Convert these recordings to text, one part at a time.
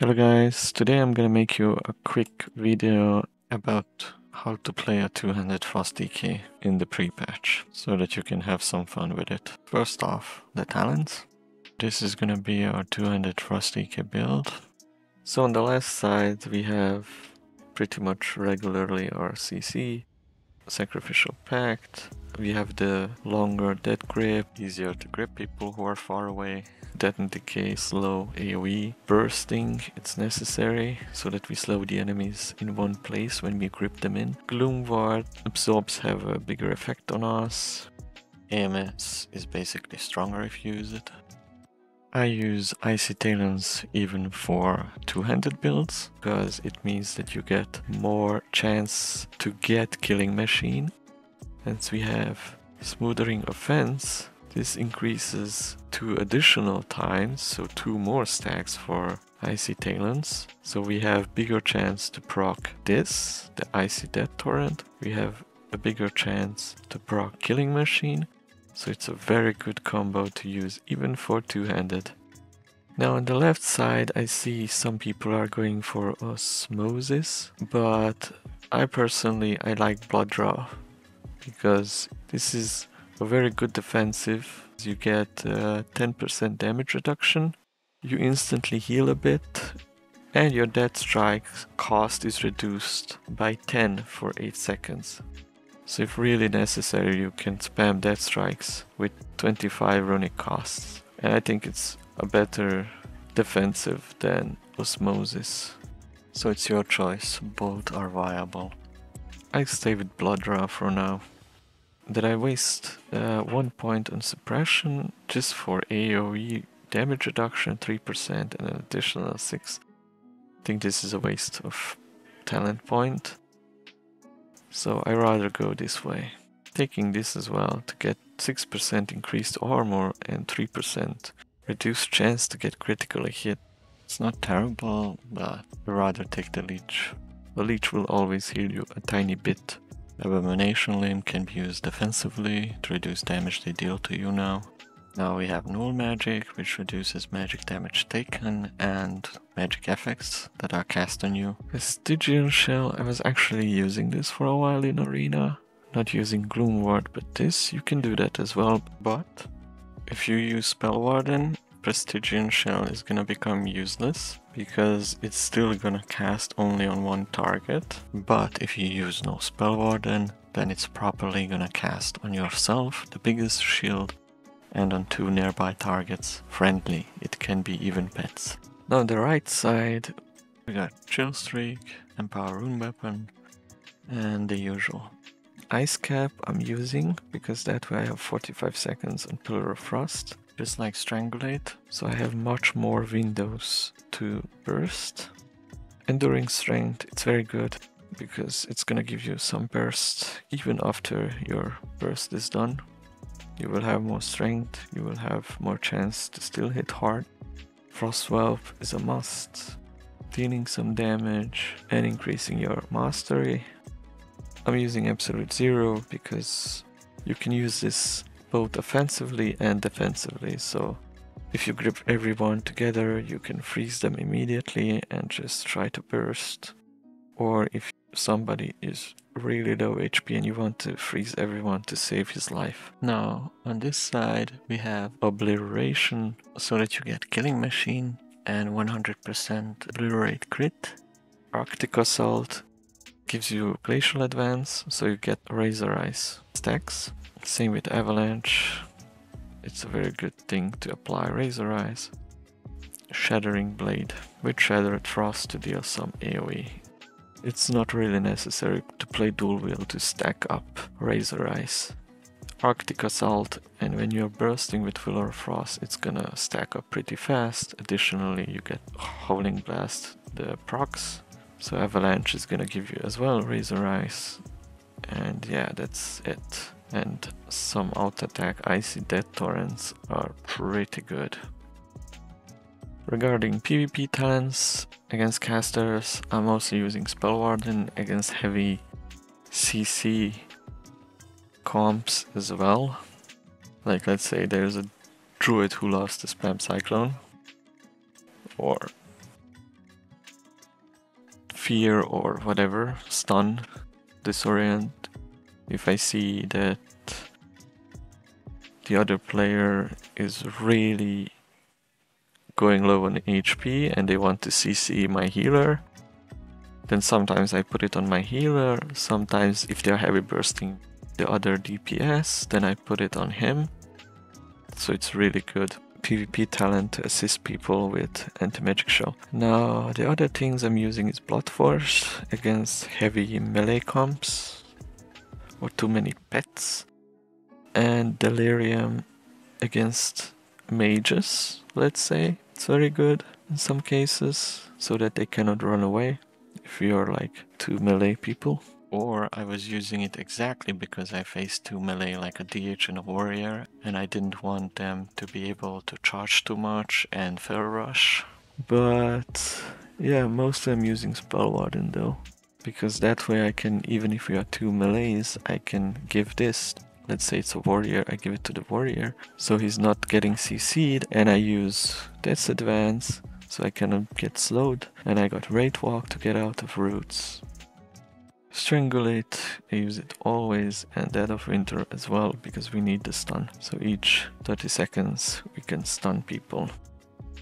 Hello guys, today I'm gonna make you a quick video about how to play a two-handed DK in the pre-patch so that you can have some fun with it. First off, the talents. This is gonna be our two-handed Frost DK build. So on the left side we have pretty much regularly our CC, Sacrificial Pact, we have the longer dead grip, easier to grip people who are far away. Death and Decay, slow AoE. Bursting, it's necessary so that we slow the enemies in one place when we grip them in. Gloom Ward, absorbs have a bigger effect on us. AMS is basically stronger if you use it. I use Icy Talons even for two-handed builds because it means that you get more chance to get Killing Machine Hence we have Smothering Offense. This increases two additional times, so two more stacks for Icy Talons. So we have bigger chance to proc this, the Icy Death Torrent. We have a bigger chance to proc Killing Machine. So it's a very good combo to use even for two-handed. Now on the left side I see some people are going for Osmosis, but I personally I like Blood Draw because this is a very good defensive. You get 10% uh, damage reduction, you instantly heal a bit, and your death strike cost is reduced by 10 for 8 seconds. So if really necessary you can spam death strikes with 25 runic costs. And I think it's a better defensive than Osmosis. So it's your choice, both are viable. I stay with Blood Draw for now. Did I waste uh, one point on suppression just for AoE damage reduction 3% and an additional 6? I think this is a waste of talent point. So I rather go this way. Taking this as well to get 6% increased armor and 3% reduced chance to get critically hit. It's not terrible, but I rather take the leech. The leech will always heal you a tiny bit Abomination Limb can be used defensively to reduce damage they deal to you now. Now we have Null Magic, which reduces magic damage taken and magic effects that are cast on you. Vestigial Shell, I was actually using this for a while in Arena. Not using Gloom Ward, but this, you can do that as well. But if you use Spellwarden, Vestigial Shell is gonna become useless because it's still gonna cast only on one target. But if you use no Spellwarden, then it's properly gonna cast on yourself, the biggest shield, and on two nearby targets. Friendly, it can be even pets. Now on the right side, we got Chill Streak, Empower Rune Weapon, and the usual. Ice Cap I'm using because that way I have 45 seconds on Pillar of Frost just like Strangulate, so I have much more windows to burst. Enduring Strength, it's very good because it's gonna give you some burst even after your burst is done. You will have more strength, you will have more chance to still hit hard. Frostwhelp is a must, dealing some damage and increasing your mastery. I'm using Absolute Zero because you can use this both offensively and defensively. So if you grip everyone together, you can freeze them immediately and just try to burst. Or if somebody is really low HP and you want to freeze everyone to save his life. Now, on this side, we have Obliteration, so that you get Killing Machine and 100% Obliterate crit. Arctic Assault gives you Glacial Advance, so you get Razorice stacks. Same with Avalanche. It's a very good thing to apply Razorice. Shattering Blade with Shattered Frost to deal some AoE. It's not really necessary to play dual wield to stack up Razorice. Arctic Assault and when you're bursting with of Frost it's gonna stack up pretty fast. Additionally you get Howling Blast, the procs. So Avalanche is gonna give you as well Razorice. And yeah, that's it and some out attack icy death torrents are pretty good. Regarding PvP talents against casters, I'm also using Spellwarden against heavy CC comps as well. Like let's say there's a druid who loves to spam Cyclone or fear or whatever, stun, disorient. If I see that the other player is really going low on HP and they want to CC my healer, then sometimes I put it on my healer, sometimes if they're heavy bursting the other DPS, then I put it on him. So it's really good. PvP talent to assist people with anti-magic shell. Now the other things I'm using is Blood Force against heavy melee comps or too many pets and Delirium against mages, let's say. It's very good in some cases so that they cannot run away if you're like two melee people. Or I was using it exactly because I faced two melee like a DH and a warrior and I didn't want them to be able to charge too much and feral rush. But yeah, mostly I'm using Spellwarden though. Because that way I can, even if we are two melees, I can give this. Let's say it's a warrior, I give it to the warrior. So he's not getting CC'd and I use Death's Advance so I cannot get slowed. And I got Wraith Walk to get out of roots. Strangulate, I use it always, and Dead of Winter as well, because we need the stun. So each 30 seconds we can stun people.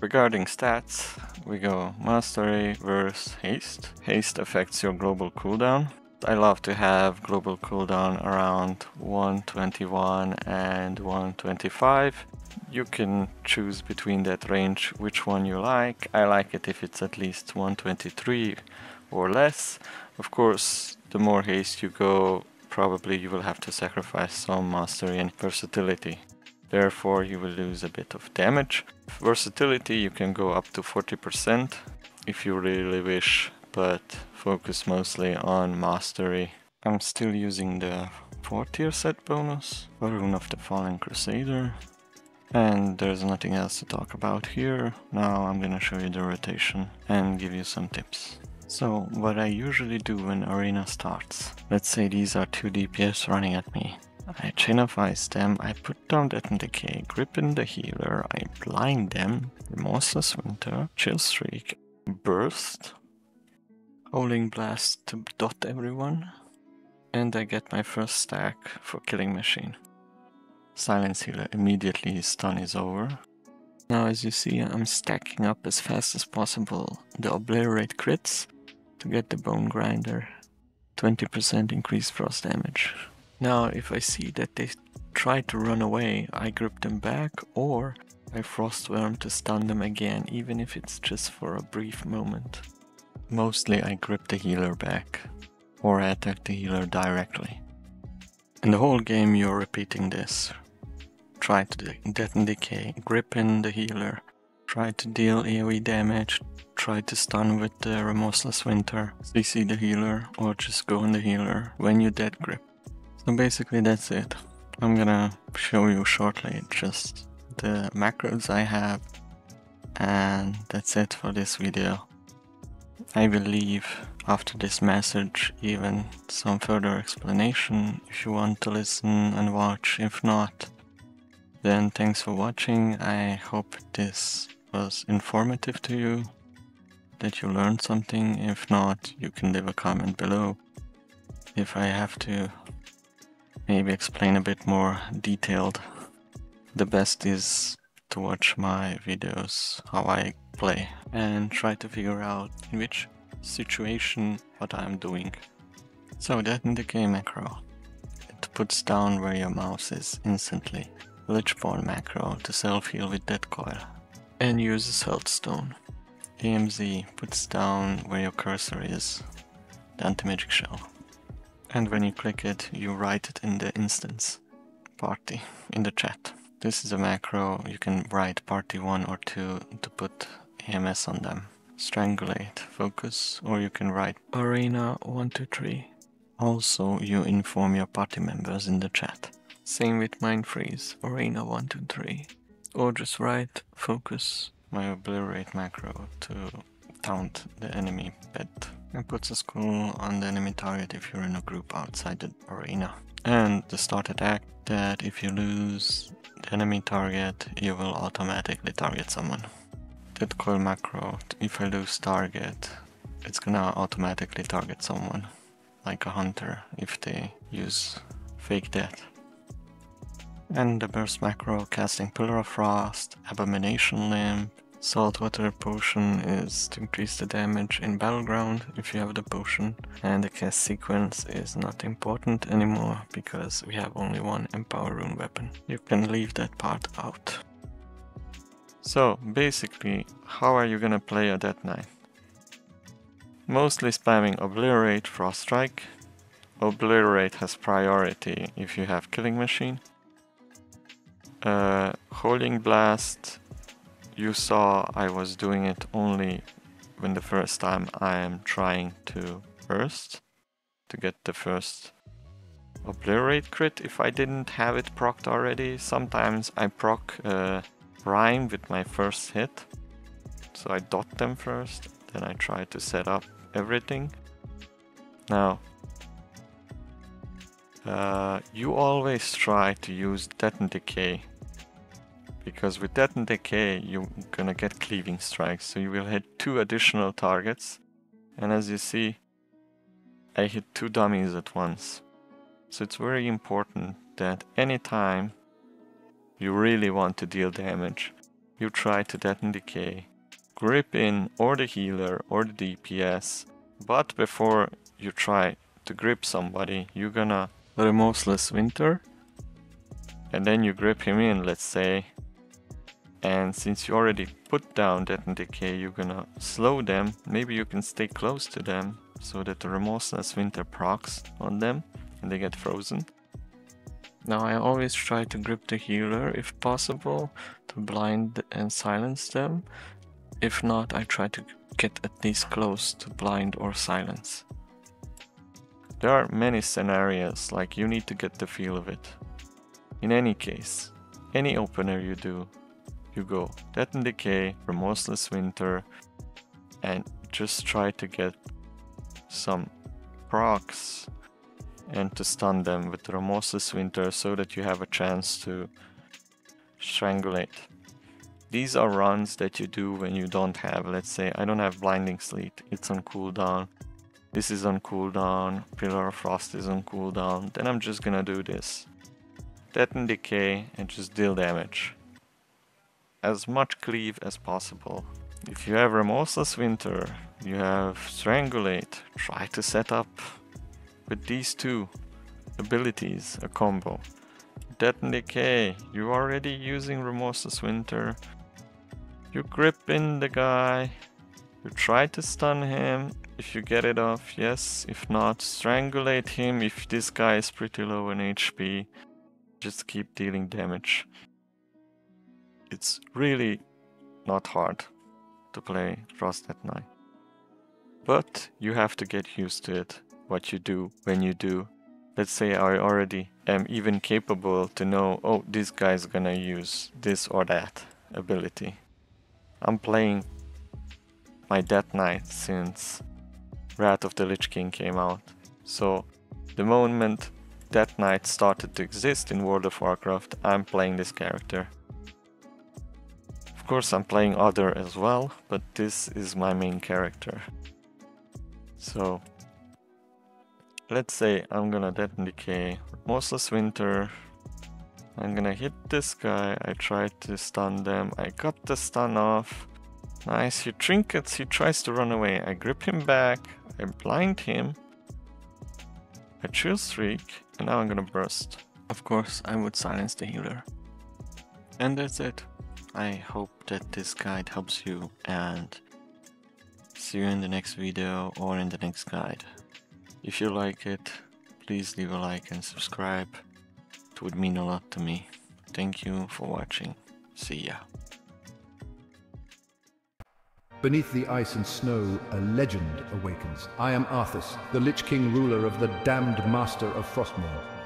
Regarding stats, we go Mastery versus Haste. Haste affects your global cooldown. I love to have global cooldown around 121 and 125. You can choose between that range which one you like. I like it if it's at least 123 or less. Of course, the more haste you go, probably you will have to sacrifice some mastery and versatility. Therefore, you will lose a bit of damage. Versatility, you can go up to 40% if you really wish, but focus mostly on mastery. I'm still using the 4 tier set bonus, Rune of the Fallen Crusader. And there's nothing else to talk about here. Now I'm gonna show you the rotation and give you some tips. So what I usually do when arena starts, let's say these are two DPS running at me. I chain them, I put down Death Decay, grip in the healer, I blind them, Remorseless Winter, Chill Streak, Burst, Howling Blast to dot everyone, and I get my first stack for Killing Machine. Silence Healer immediately stun is over. Now as you see I'm stacking up as fast as possible the Obliterate crits to get the Bonegrinder. 20% increased frost damage. Now if I see that they try to run away, I grip them back or I Frostwyrm to stun them again, even if it's just for a brief moment. Mostly I grip the healer back, or I attack the healer directly. In the whole game you're repeating this. Try to Death and Decay, grip in the healer, try to deal AoE damage, try to stun with the Remorseless Winter, CC the healer, or just go on the healer when you dead grip. So basically that's it. I'm gonna show you shortly just the macros I have and that's it for this video. I will leave after this message even some further explanation if you want to listen and watch. If not, then thanks for watching. I hope this was informative to you that you learned something. If not, you can leave a comment below. If I have to maybe explain a bit more detailed, the best is to watch my videos, how I play, and try to figure out in which situation what I'm doing. So that in the game macro, it puts down where your mouse is instantly. Lichborn macro to self-heal with Death Coil, and use uses Health Stone. AMS puts down where your cursor is, the anti-magic shell. And when you click it, you write it in the instance party in the chat. This is a macro, you can write party 1 or 2 to put AMS on them. Strangulate, focus, or you can write arena 123. Also, you inform your party members in the chat. Same with mind freeze, arena 123. Or just write focus my obliterate macro to taunt the enemy pet. It puts a skull on the enemy target if you're in a group outside the arena. And the start attack that if you lose the enemy target, you will automatically target someone. Death coil macro, if I lose target, it's gonna automatically target someone, like a hunter, if they use fake death. And the burst macro casting Pillar of Frost, Abomination Limb, Saltwater Potion is to increase the damage in Battleground if you have the potion, and the cast sequence is not important anymore because we have only one Empower Rune weapon. You can leave that part out. So basically, how are you gonna play a Death Knight? Mostly spamming Obliterate, Frost Strike. Obliterate has priority if you have Killing Machine. Uh, Howling Blast, you saw I was doing it only when the first time I am trying to burst to get the first Obliterate crit if I didn't have it procced already. Sometimes I proc uh, Rime with my first hit. So I dot them first, then I try to set up everything. Now, uh, you always try to use Death and Decay. Because with Death and Decay, you're gonna get cleaving strikes. So you will hit two additional targets. And as you see, I hit two dummies at once. So it's very important that anytime you really want to deal damage, you try to Death and Decay, grip in or the healer or the DPS, but before you try to grip somebody, you're gonna Remorseless Winter, and then you grip him in, let's say, and since you already put down Death Decay, you're gonna slow them, maybe you can stay close to them, so that the Remorseless Winter procs on them, and they get frozen. Now I always try to grip the healer if possible to blind and silence them. If not, I try to get at least close to blind or silence. There are many scenarios, like you need to get the feel of it. In any case, any opener you do, you go Death and Decay, Remorseless Winter, and just try to get some procs and to stun them with Remorseless Winter so that you have a chance to strangulate. These are runs that you do when you don't have, let's say, I don't have Blinding Sleet, it's on cooldown. This is on cooldown, Pillar of Frost is on cooldown, then I'm just gonna do this. Death and Decay and just deal damage. As much cleave as possible. If you have Remorseless Winter, you have Strangulate, try to set up with these two abilities, a combo. Death and Decay, you're already using Remorseless Winter. You grip in the guy, you try to stun him, if you get it off, yes. If not, strangulate him if this guy is pretty low in HP. Just keep dealing damage. It's really not hard to play Frost Death Knight. But you have to get used to it what you do when you do. Let's say I already am even capable to know, oh, this guy's gonna use this or that ability. I'm playing my Death Knight since Wrath of the Lich King came out. So the moment Death Knight started to exist in World of Warcraft, I'm playing this character. Of course I'm playing other as well, but this is my main character. So let's say I'm gonna Death and Decay, Remorseless Winter, I'm gonna hit this guy, I try to stun them, I got the stun off, nice, he trinkets, he tries to run away, I grip him back, I blind him, I chill streak, and now I'm gonna burst. Of course, I would silence the healer. And that's it. I hope that this guide helps you and see you in the next video or in the next guide. If you like it, please leave a like and subscribe. It would mean a lot to me. Thank you for watching. See ya. Beneath the ice and snow, a legend awakens. I am Arthas, the Lich King ruler of the damned master of Frostmourne.